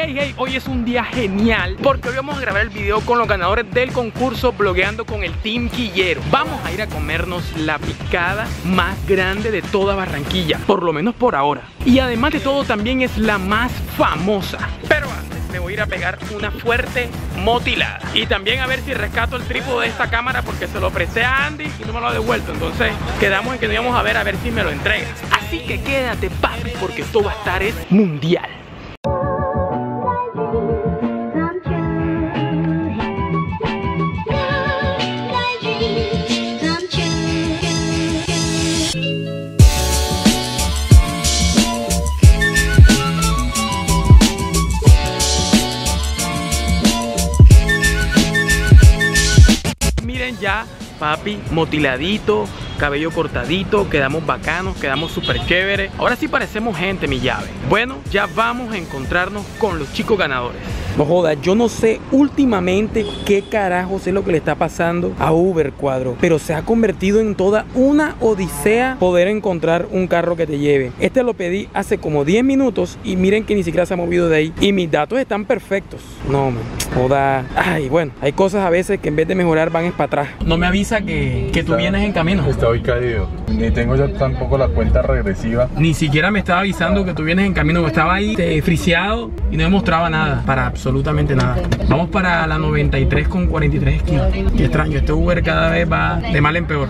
hey, hey, hoy es un día genial porque hoy vamos a grabar el video con los ganadores del concurso Blogueando con el Team Quillero. Vamos a ir a comernos la picada más grande de toda Barranquilla, por lo menos por ahora. Y además de todo también es la más famosa. Pero antes me voy a ir a pegar una fuerte motilada. Y también a ver si rescato el trípode de esta cámara porque se lo presté a Andy y no me lo ha devuelto. Entonces quedamos en que nos íbamos a ver a ver si me lo entregas. Así que quédate papi porque esto va a estar es mundial. Ya, papi, motiladito, cabello cortadito, quedamos bacanos, quedamos súper chévere. Ahora sí parecemos gente, mi llave. Bueno, ya vamos a encontrarnos con los chicos ganadores. No joda, yo no sé últimamente qué carajos es lo que le está pasando a Uber Cuadro, pero se ha convertido en toda una odisea poder encontrar un carro que te lleve. Este lo pedí hace como 10 minutos y miren que ni siquiera se ha movido de ahí y mis datos están perfectos. No, man, joda. Ay, bueno, hay cosas a veces que en vez de mejorar van es para atrás. No me avisa que, que tú vienes en camino. Está hoy caído. Ni tengo yo tampoco la cuenta regresiva. Ni siquiera me estaba avisando que tú vienes en camino, estaba ahí eh, friseado y no demostraba nada, para absolutamente nada. Vamos para la 93 con 43 esquinas. Qué extraño, este Uber cada vez va de mal en peor.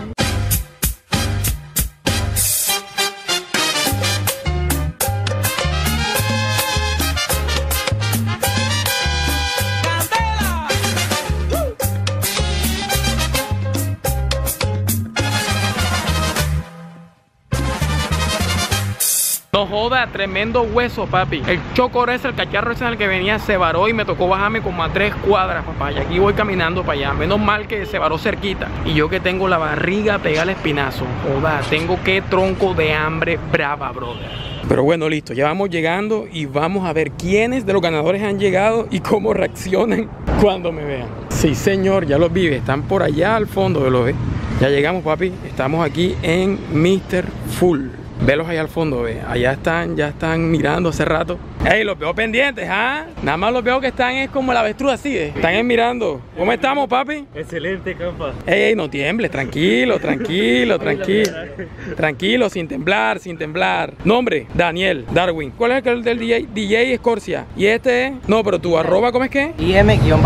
Tremendo hueso, papi. El chocor ese, el cacharro ese en el que venía se varó y me tocó bajarme como a tres cuadras, papá. Y aquí voy caminando para allá. Menos mal que se varó cerquita. Y yo que tengo la barriga pegada al espinazo. Joda, tengo que tronco de hambre brava, brother. Pero bueno, listo, ya vamos llegando y vamos a ver quiénes de los ganadores han llegado y cómo reaccionan cuando me vean. Sí, señor, ya los vive, están por allá al fondo de los. Ya llegamos, papi. Estamos aquí en Mr. Full. Velos ahí al fondo, ve. Allá están, ya están mirando hace rato. Ey, los veo pendientes, ¿ah? Nada más los veo que están es como la avestruz así, ¿eh? Están ahí mirando. ¿Cómo estamos, papi? Excelente, compa. Ey, ey, no tiembles, tranquilo, tranquilo, tranquilo. Tranquilo, sin temblar, sin temblar. Nombre, Daniel, Darwin. ¿Cuál es el del DJ? DJ Escorcia. Y este es. No, pero tu arroba, ¿cómo es que? IM-Daniel.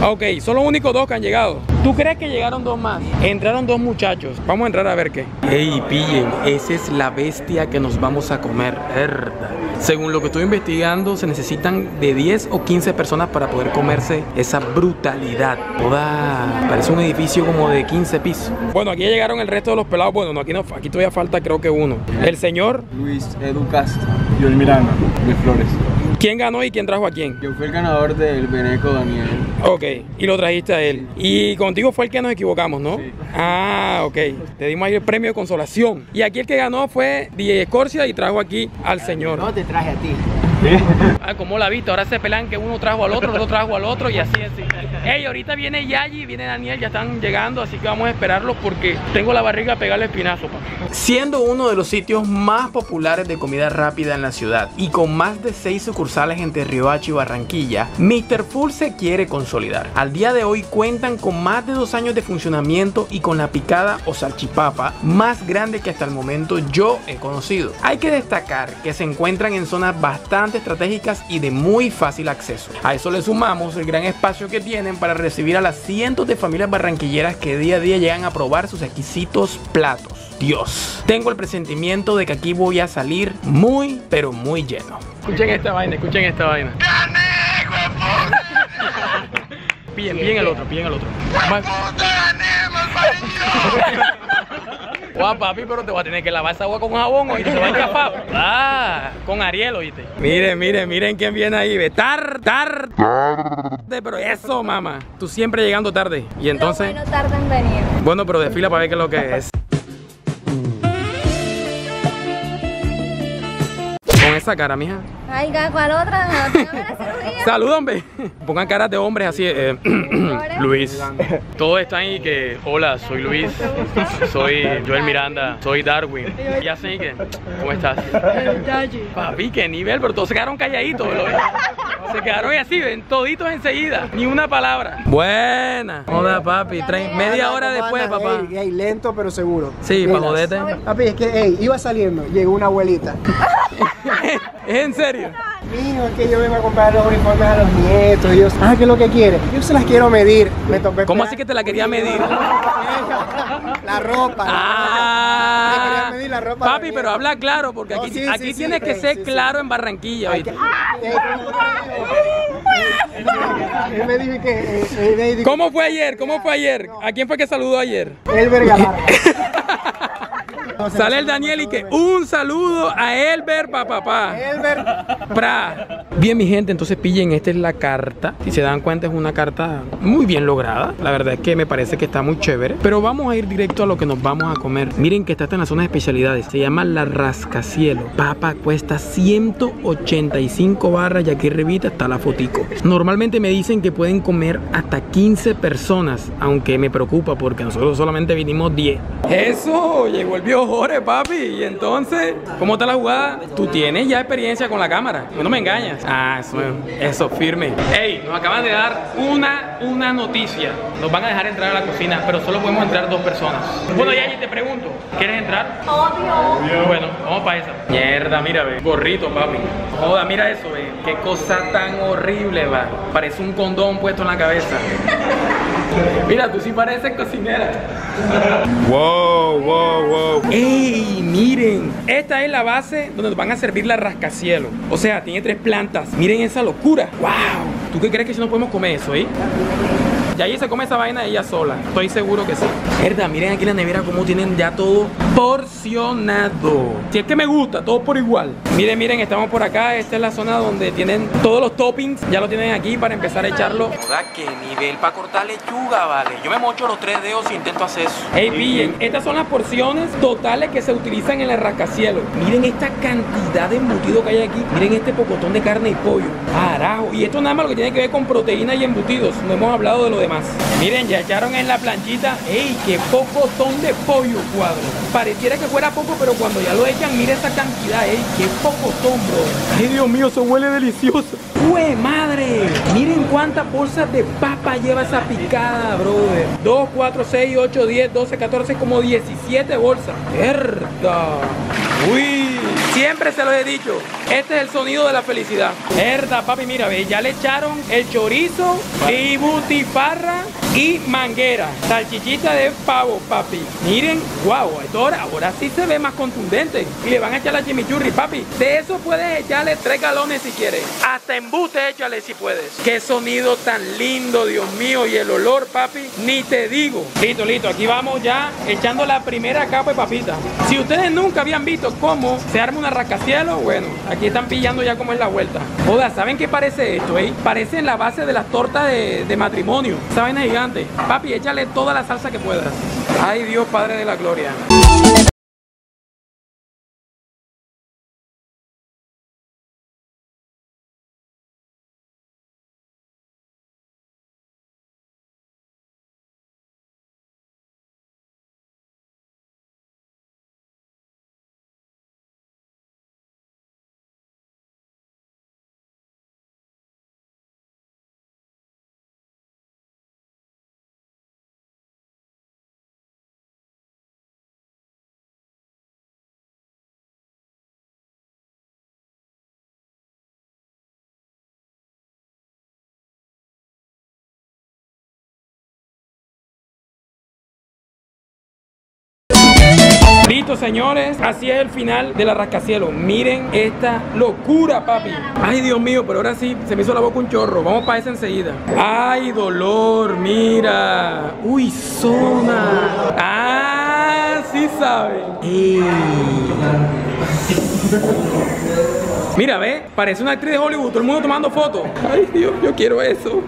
Ah, Ok, son los únicos dos que han llegado. ¿Tú crees que llegaron dos más? Entraron dos muchachos. Vamos a entrar a ver qué. Ey, pillen, esa es la bestia que nos vamos a comer. Herda. Según lo que estoy investigando, se necesitan de 10 o 15 personas para poder comerse esa brutalidad. Toda. Parece un edificio como de 15 pisos. Bueno, aquí llegaron el resto de los pelados. Bueno, no, aquí, no, aquí todavía falta creo que uno. El señor, Luis Edu Castro. Yo el Miranda, de Flores. ¿Quién ganó y quién trajo a quién? Yo fui el ganador del Beneco Daniel. Ok, y lo trajiste a él. Y contigo fue el que nos equivocamos, ¿no? Sí. Ah, ok. Te dimos ahí el premio de consolación. Y aquí el que ganó fue DJ Escorcia y trajo aquí al señor. te traje a ti. Ah, como la viste, ahora se pelan que uno trajo al otro, el otro trajo al otro y así, así. Ey, ahorita viene Yayi, viene Daniel, ya están llegando, así que vamos a esperarlos porque tengo la barriga a pegarle espinazo, papá. Siendo uno de los sitios más populares de comida rápida en la ciudad y con más de seis sucursales entre Riohacha y Barranquilla, Mr. Full se quiere consolidar. Al día de hoy cuentan con más de dos años de funcionamiento y con la picada o salchipapa más grande que hasta el momento yo he conocido. Hay que destacar que se encuentran en zonas bastante estratégicas y de muy fácil acceso. A eso le sumamos el gran espacio que tienen para recibir a las cientos de familias barranquilleras que día a día llegan a probar sus exquisitos platos. Dios, tengo el presentimiento de que aquí voy a salir muy, pero muy lleno. Escuchen esta vaina, escuchen esta vaina. Pillen, pillen el otro, pillen el otro. Guau, papi, pero te voy a tener que lavar esa agua con jabón y se va a escapar. Ah, con Ariel, oíste. Miren, miren, miren quién viene ahí. Ve, tar, tar, tarde, pero eso, mamá. Tú siempre llegando tarde. Y entonces, No tarda en venir. bueno, pero desfila para ver qué es lo que es. Con esa cara, mija. Ay, ¿cuál otra? No, tengo la cirugía. Salud, hombre. Pongan caras de hombres así. eh, Luis. Todos están ahí que, hola, soy Luis. Soy Joel Miranda. Soy Darwin. Y así que, ¿cómo estás? Papi, qué nivel, pero todos se quedaron calladitos. ¿lo? Se quedaron así, ven, toditos enseguida. Ni una palabra. Buena. Hola, papi. Trae media hora después, papá. Ey, ey, lento pero seguro. Sí, Mira, pa' joderte. Papi, es que, ey, iba saliendo, llegó una abuelita. ¿Es en serio? Mijo, es que yo vengo a comprar los uniformes a los nietos. Y ah, ¿qué es lo que quiere? Yo se las quiero medir. Me topé ¿Cómo así que te la quería medir? La ropa. Ah, Me quería medir la ropa papi, pero habla claro, porque aquí, sí, aquí sí, sí, tienes que ser claro en Barranquilla. Eh, ¿Cómo fue ayer? ¿Cómo fue ayer? ¿A quién fue que saludó ayer? Elber Galarza. Sale el Daniel y que un saludo a Elber, papá. Elber. Pra. Bien, mi gente, entonces pillen, esta es la carta. Si se dan cuenta, es una carta muy bien lograda. La verdad es que me parece que está muy chévere. Pero vamos a ir directo a lo que nos vamos a comer. Miren que está en la zona de especialidades. Se llama la rascacielo. Papa cuesta 185 barras y aquí arribita está la fotico. Normalmente me dicen que pueden comer hasta 15 personas, aunque me preocupa porque nosotros solamente vinimos 10. Eso, llegó el viejo Jorge, papi. Y entonces, ¿cómo está la jugada? Tú tienes ya experiencia con la cámara. No me engañas. Ah, eso, eso, firme. Ey, nos acaban de dar una, una noticia. Nos van a dejar entrar a la cocina, pero solo podemos entrar dos personas. Bueno, Yayi, te pregunto, ¿quieres entrar? Obvio. Bueno, vamos para esa. Mierda, mira, ve. Gorrito, papi. Joda, mira eso, ve. Qué cosa tan horrible, va. Parece un condón puesto en la cabeza. Mira, tú sí pareces cocinera. Wow, wow, wow. ¡Ey! Miren, esta es la base donde nos van a servir la rascacielo. O sea, tiene tres plantas. Miren esa locura. ¡Wow! ¿Tú qué crees que si no podemos comer eso, eh? Y ahí se come esa vaina ella sola. Estoy seguro que sí. Verdad, miren aquí la nevera cómo tienen ya todo porcionado. Si es que me gusta, todo por igual. Miren, miren, estamos por acá. Esta es la zona donde tienen todos los toppings. Ya lo tienen aquí para empezar a echarlo. Joda, qué nivel para cortar lechuga, vale. Yo me mocho los tres dedos si intento hacer eso. Ey, pillen, estas son las porciones totales que se utilizan en el rascacielos. Miren esta cantidad de embutido que hay aquí. Miren este pocotón de carne y pollo. Carajo. Y esto nada más lo que tiene que ver con proteína y embutidos. No hemos hablado de lo demás. Miren, ya echaron en la planchita. ¡Ey, qué pocotón de pollo, cuadro! Pareciera que fuera poco, pero cuando ya lo echan, mira esa cantidad. ¡Ey, qué pocotón, bro! ¡Ay, Dios mío, eso huele delicioso! ¡Ue madre! Miren cuántas bolsas de papa lleva esa picada, brother. 2, 4, 6, 8, 10, 12, 14, como 17 bolsas. ¡Herda! ¡Uy! Siempre se lo he dicho. Este es el sonido de la felicidad. Herda, papi, mira, ve, ya le echaron el chorizo y butifarra y manguera. Salchichita de pavo, papi. Miren, wow, ahora, ahora sí se ve más contundente. Y le van a echar la chimichurri, papi. De eso puedes echarle tres galones si quieres. Hasta embuste échale si puedes. Qué sonido tan lindo, Dios mío. Y el olor, papi, ni te digo. Listo, listo. Aquí vamos ya echando la primera capa de papita. Si ustedes nunca habían visto cómo se arma una rascacielos, bueno, aquí están pillando ya cómo es la vuelta. Joda, ¿saben qué parece esto, eh? Parece la base de las tortas de, de matrimonio. Esa vaina Papi, échale toda la salsa que puedas. Ay, Dios Padre de la Gloria. Listo, señores. Así es el final de la rascacielos. Miren esta locura, papi. Ay, Dios mío, pero ahora sí se me hizo la boca un chorro. Vamos para esa enseguida. Ay, dolor, mira. Uy, zona. Ah, sí saben. Mira, ve, parece una actriz de Hollywood, todo el mundo tomando fotos. Ay, Dios, yo quiero eso.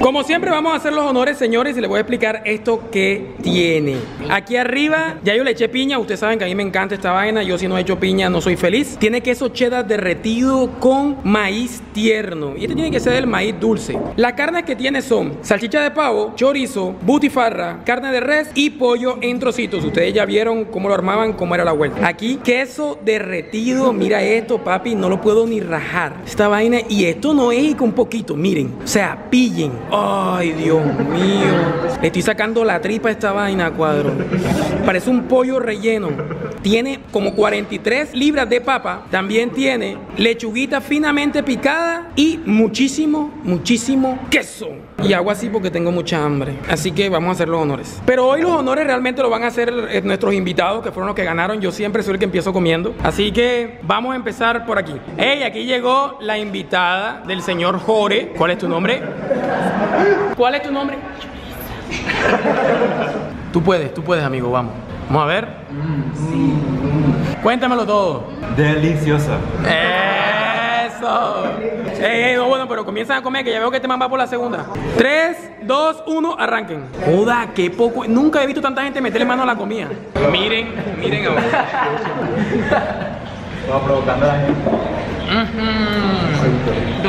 Como siempre vamos a hacer los honores, señores, y les voy a explicar esto que tiene. Aquí arriba, ya yo le eché piña, ustedes saben que a mí me encanta esta vaina, yo si no he hecho piña no soy feliz. Tiene queso cheddar derretido con maíz tierno. Y este tiene que ser el maíz dulce. Las carnes que tiene son salchicha de pavo, chorizo, butifarra, carne de res y pollo en trocitos. Ustedes ya vieron cómo lo armaban, cómo era la vuelta. Aquí queso derretido, mira esto, papi, no lo puedo ni rajar. Esta vaina, y esto no es con poquito, miren. O sea, pillen. Ay, Dios mío. Le estoy sacando la tripa a esta vaina, cuadro. Parece un pollo relleno. Tiene como 43 libras de papa. También tiene lechuguita finamente picada y muchísimo, muchísimo queso. Y hago así porque tengo mucha hambre. Así que vamos a hacer los honores. Pero hoy los honores realmente lo van a hacer eh, nuestros invitados, que fueron los que ganaron. Yo siempre soy el que empiezo comiendo. Así que vamos a empezar por aquí. Hey, aquí llegó la invitada del señor Jore. ¿Cuál es tu nombre? ¿Cuál es tu nombre? Tú puedes, tú puedes, amigo, vamos. Vamos a ver. Cuéntamelo todo. Deliciosa. Eso. Ey, ey, no, bueno, pero comienzan a comer, que ya veo que este man va por la segunda. 3, 2, 1, arranquen. Joda, qué poco. Nunca he visto tanta gente meterle mano a la comida. Miren, miren ahora. Va provocando a la gente.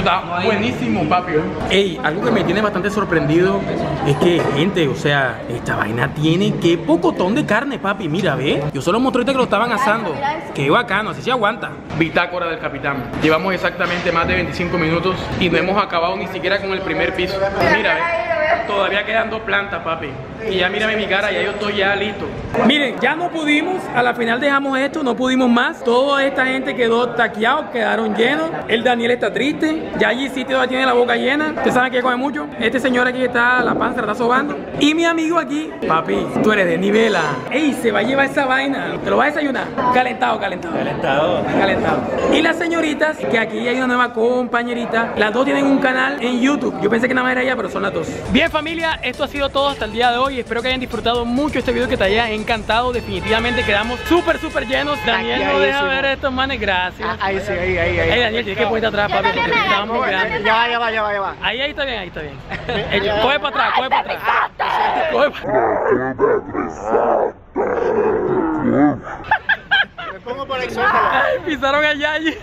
Está buenísimo, papi. Ey, algo que me tiene bastante sorprendido es que, gente, o sea, esta vaina tiene qué pocotón de carne, papi. Mira, ve. Yo solo mostré que lo estaban asando. Qué bacano, así se aguanta. Bitácora del capitán. Llevamos exactamente más de 25 minutos y no hemos acabado ni siquiera con el primer piso. Mira, ve. Todavía quedan dos plantas, papi. Y ya mírame mi cara, ya yo estoy ya listo. Miren, ya no pudimos, a la final dejamos esto, no pudimos más. Toda esta gente quedó taqueado, quedaron llenos. El Daniel está triste, ya allí sí todavía tiene la boca llena. Ustedes saben que come mucho. Este señor aquí está, la panza la está sobando. Y mi amigo aquí, papi, tú eres de nivela. Ey, se va a llevar esa vaina. ¿Te lo vas a desayunar? Calentado, calentado. Calentado. Calentado. Y las señoritas, que aquí hay una nueva compañerita, las dos tienen un canal en YouTube. Yo pensé que nada más era ella, pero son las dos. Bien familia, esto ha sido todo hasta el día de hoy. Espero que hayan disfrutado mucho este video, que te haya encantado. Definitivamente quedamos súper, súper llenos. Daniel no deja ver estos manes, gracias. Ahí sí, ahí, ahí, ahí. Ey, Daniel, tienes que ponerte atrás, papi, porque estamos muy grandes. Ya va, ya va, ya va, ya va. Ahí, ahí está bien, ahí está bien. Coge para atrás, coge para atrás. Coge para Me pongo por ahí, pisaron a Yayi.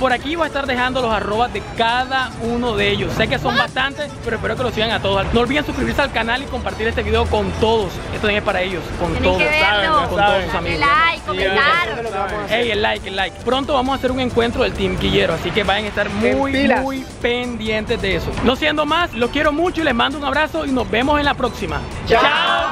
Por aquí voy a estar dejando los arrobas de cada uno de ellos. Sé que son bastantes, pero espero que los sigan a todos. No olviden suscribirse al canal y compartir este video con todos. Esto también es para ellos, con Tienen todos. que verlo. Con todos sus amigos. like, comentar. Ey, el like, el like. Pronto vamos a hacer un encuentro del Team Quillero, así que vayan a estar muy, muy pendientes de eso. No siendo más, los quiero mucho y les mando un abrazo y nos vemos en la próxima. ¡Chao!